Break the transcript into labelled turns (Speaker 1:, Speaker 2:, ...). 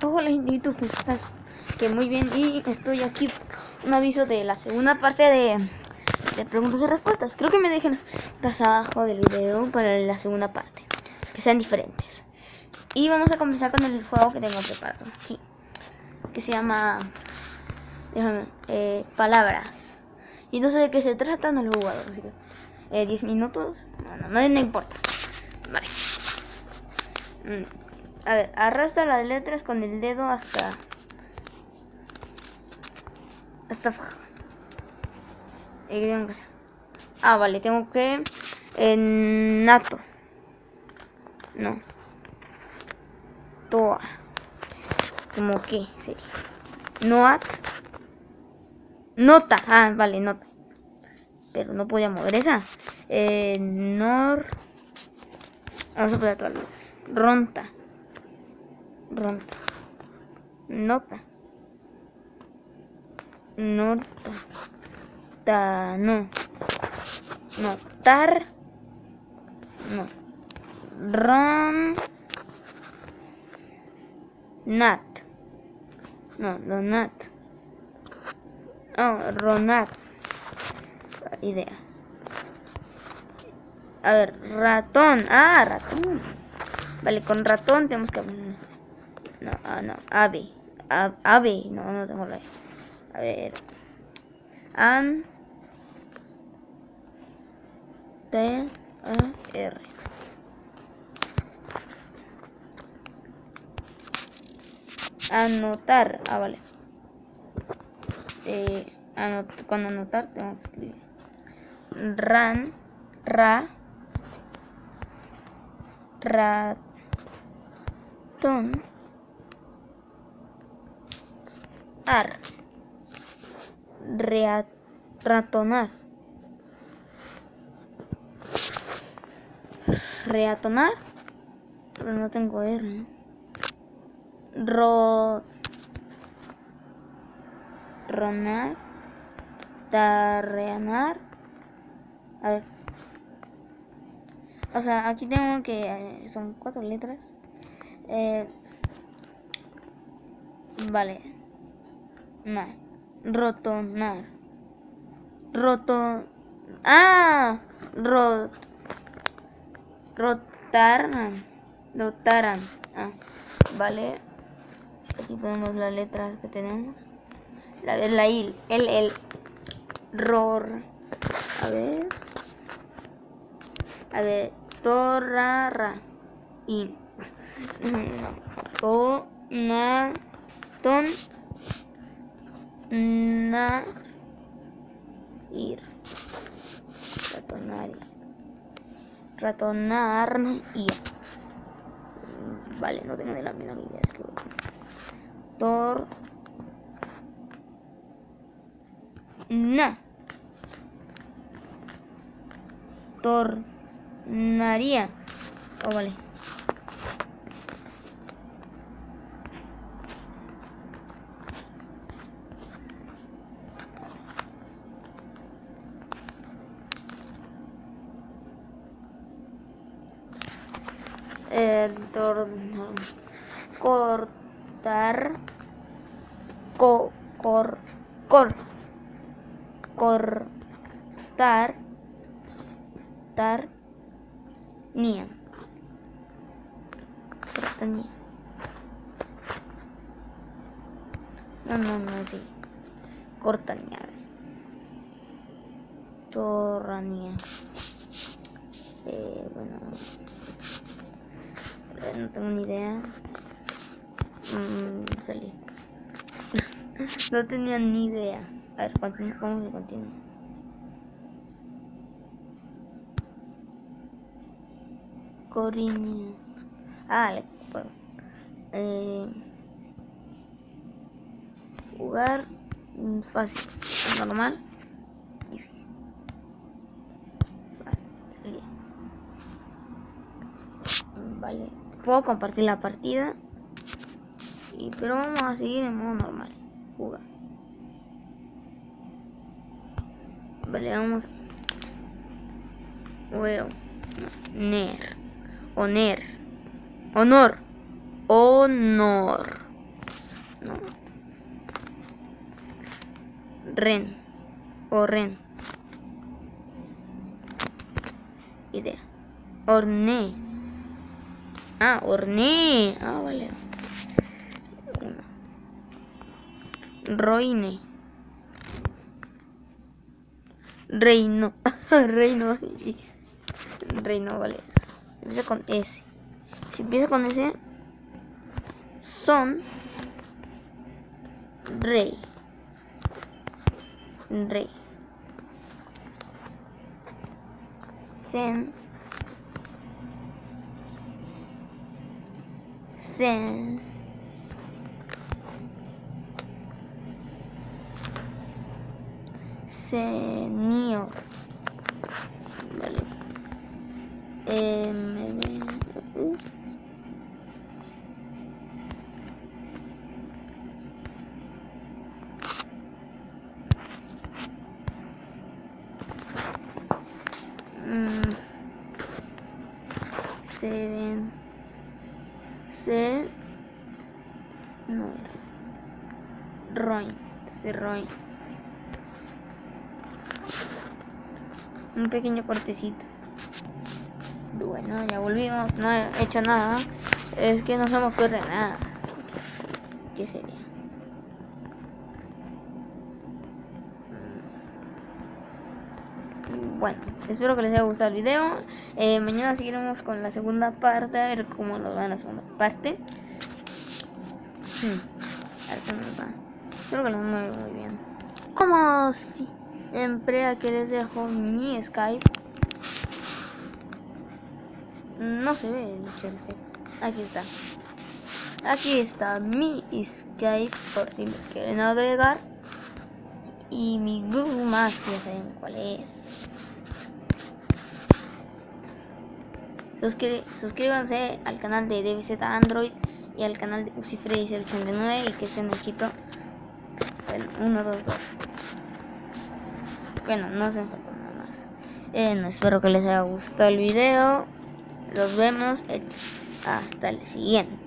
Speaker 1: YouTube, ¿cómo estás? Que muy bien, y estoy aquí. Un aviso de la segunda parte de, preguntas y respuestas. Creo que me dejen las abajo del video para la segunda parte, que sean diferentes. Y vamos a comenzar con el juego que tengo preparado aquí, que se llama. Déjame, eh, palabras. Y no sé de qué se trata, no lo he jugado, así que. Eh, 10 minutos, no, no, no, no importa. Vale. Mm, A ver, arrastra las letras con el dedo hasta. Hasta. Eh, ¿qué tengo que? Ah, vale, tengo que. eh, nato. No. Toa. ¿Como qué sería? Noat. Nota. Ah, vale, nota. Pero no podía mover esa. Eh, nor. Vamos a poner todas las. Ronta. Ronta. Nota. Nota. Ta, no. Notar. No. Ron. Nat. No, donat. Oh, Ronat. Idea. A ver, ratón. Ah, ratón. Vale, con ratón tenemos que... No, ah, no, ave. A- ave, no, no tengo la E. A ver. An. T. A. R. Anotar. Ah, vale. Eh, con anotar tengo que escribir. Ran. Ra. Ratón. Ar. Rea- ratonar. Reatonar. Pero no tengo R. ¿no? Ro. Ronar. Tarreanar. A ver. O sea, aquí tengo que. eh, son cuatro letras. Eh, vale. No. Rotonar. Roto. Ah. Rot. Rotaran. Rotaran. Ah. Vale. Aquí ponemos las letras que tenemos. A ver, la I. El, el. Ror. A ver. A ver. Torrara. Y. No. To. Na. Ton. Na. Ir. Ratonar. Ratonar. Y. Vale, no tengo ni la menor idea. Es que. Tor. Na. Tornaría. Oh, vale. Eh, tor- cortar. Co, cor, cor. Cortar. Tar. Nia. Cortanía. No, no, no, sí. Cortanear. Torranía. Eh, bueno. No tengo ni idea. Mm, salí. no tenía ni idea. A ver, ¿cómo se continúa? Coriña. Ah, le puedo. Eh, jugar fácil. Normal. Difícil. Fácil. Salía. Vale. Puedo compartir la partida. Y, pero vamos a seguir en modo normal. Jugar. Vale, vamos. Huevo. Ner. Oner. Honor. Honor. No. Ren. O ren. Idea. Horné. Ah, horné. Ah, vale. Roine. Reino. Reino. Reino, vale. Empieza con S. Si empieza con S, son rey. Rey. Sen. Sen. Señor. Vale. Em, uh. Mm. Se. No. Roin. Se roin. Un pequeño cortecito. Bueno, ya volvimos. No he hecho nada. Es que no se me ocurre nada. ¿Qué sería? Mm. Bueno, espero que les haya gustado el video. Eh, mañana seguiremos con la segunda parte, a ver cómo nos va en la segunda parte. Hmm, A ver cómo nos va. Espero que nos mueve muy bien. Como siempre, aquí les dejo mi Skype. No se ve el. Aquí está. Aquí está mi Skype por si me quieren agregar. Y mi Google que ya saben cuál es. Suscri suscríbanse al canal de DBZ Android y al canal de Usifrey 089 y que estén chito. Bueno, 1, 2, 2. Bueno, no se falta nada más. Eh, no, espero que les haya gustado el video. Los vemos hasta el siguiente.